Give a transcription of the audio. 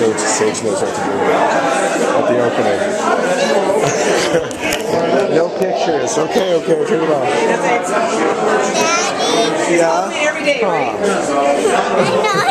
Sage, Sage knows what to do at the opening. no pictures. Okay, okay, turn it off. Yeah? every day, right?